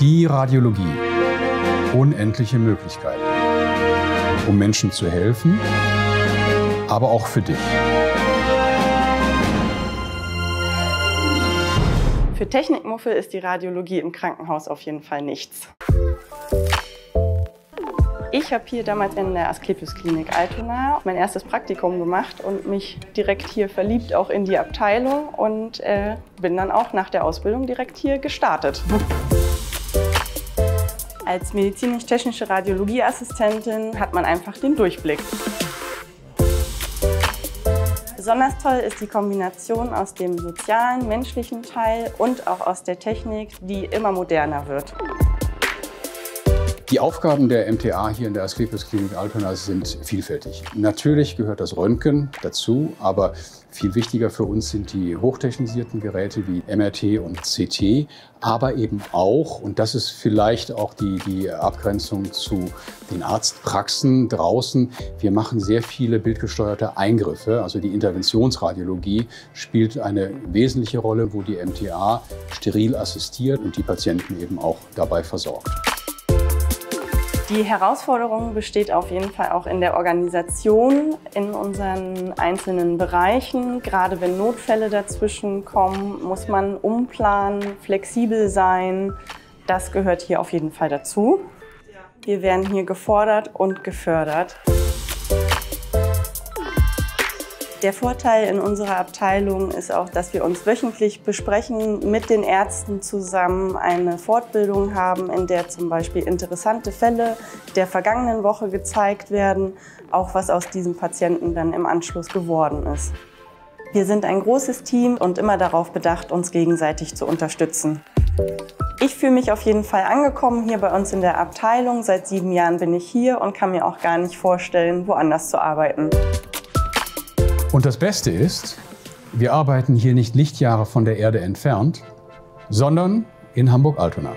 Die Radiologie. Unendliche Möglichkeiten. Um Menschen zu helfen, aber auch für dich. Für Technikmuffel ist die Radiologie im Krankenhaus auf jeden Fall nichts. Ich habe hier damals in der Asklepios Klinik Altona mein erstes Praktikum gemacht und mich direkt hier verliebt, auch in die Abteilung und äh, bin dann auch nach der Ausbildung direkt hier gestartet. Als medizinisch-technische Radiologieassistentin hat man einfach den Durchblick. Besonders toll ist die Kombination aus dem sozialen, menschlichen Teil und auch aus der Technik, die immer moderner wird. Die Aufgaben der MTA hier in der Asklepios Klinik Altona sind vielfältig. Natürlich gehört das Röntgen dazu, aber viel wichtiger für uns sind die hochtechnisierten Geräte wie MRT und CT, aber eben auch, und das ist vielleicht auch die, die Abgrenzung zu den Arztpraxen draußen, wir machen sehr viele bildgesteuerte Eingriffe, also die Interventionsradiologie spielt eine wesentliche Rolle, wo die MTA steril assistiert und die Patienten eben auch dabei versorgt. Die Herausforderung besteht auf jeden Fall auch in der Organisation in unseren einzelnen Bereichen. Gerade wenn Notfälle dazwischen kommen, muss man umplanen, flexibel sein. Das gehört hier auf jeden Fall dazu. Wir werden hier gefordert und gefördert. Der Vorteil in unserer Abteilung ist auch, dass wir uns wöchentlich besprechen, mit den Ärzten zusammen eine Fortbildung haben, in der zum Beispiel interessante Fälle der vergangenen Woche gezeigt werden, auch was aus diesen Patienten dann im Anschluss geworden ist. Wir sind ein großes Team und immer darauf bedacht, uns gegenseitig zu unterstützen. Ich fühle mich auf jeden Fall angekommen hier bei uns in der Abteilung. Seit sieben Jahren bin ich hier und kann mir auch gar nicht vorstellen, woanders zu arbeiten. Und das Beste ist, wir arbeiten hier nicht Lichtjahre von der Erde entfernt, sondern in Hamburg-Altona.